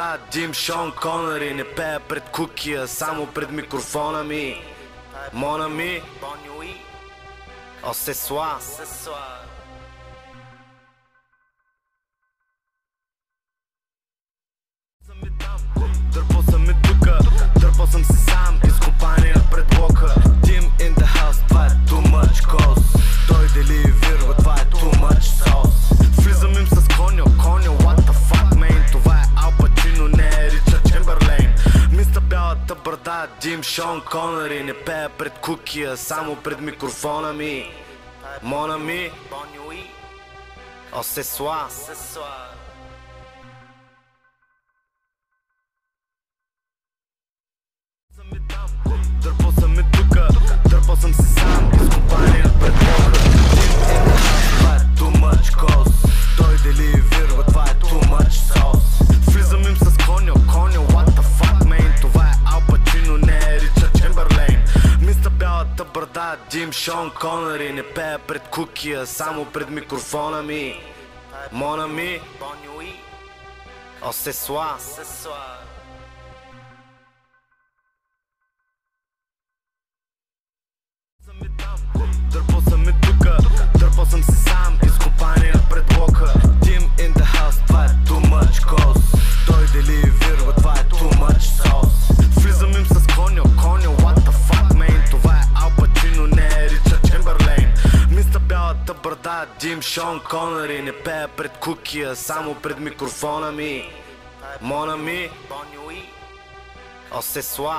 брада, Дим Шон Конъри Не пея пред кукия, само пред микрофона ми. Мона ми, осесла Дърпал Дим Шон Конъри Не пея пред кукия, само пред микрофона ми. Мона ми, осесла. Е too much cause Той дели вирва, Бялата брада, Дим Шон Конъри Не пея пред кукия, само пред микрофона ми. Мона ми, осесла Бялата брада, Дим Шон Конъри Не пея пред кукия, само пред микрофона ми. Мона ми, осесла